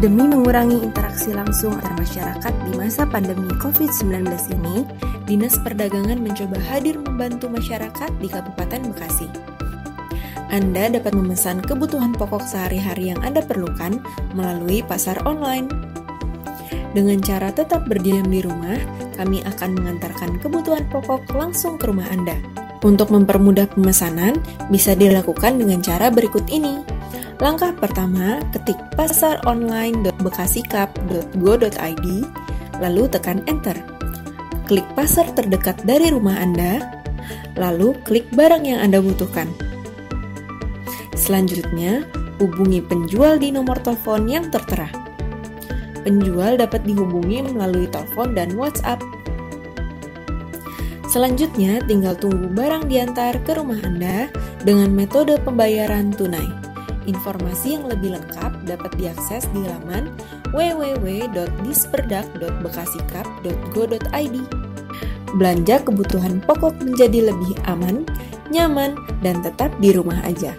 Demi mengurangi interaksi langsung antar masyarakat di masa pandemi COVID-19 ini, Dinas Perdagangan mencoba hadir membantu masyarakat di Kabupaten Bekasi. Anda dapat memesan kebutuhan pokok sehari-hari yang Anda perlukan melalui pasar online. Dengan cara tetap berdiam di rumah, kami akan mengantarkan kebutuhan pokok langsung ke rumah Anda. Untuk mempermudah pemesanan, bisa dilakukan dengan cara berikut ini. Langkah pertama, ketik pasaronline.bekasikap.go.id, lalu tekan Enter. Klik pasar terdekat dari rumah Anda, lalu klik barang yang Anda butuhkan. Selanjutnya, hubungi penjual di nomor telepon yang tertera. Penjual dapat dihubungi melalui telepon dan WhatsApp. Selanjutnya, tinggal tunggu barang diantar ke rumah Anda dengan metode pembayaran tunai. Informasi yang lebih lengkap dapat diakses di laman www.disperdak.bekasikap.go.id. Belanja kebutuhan pokok menjadi lebih aman, nyaman, dan tetap di rumah aja.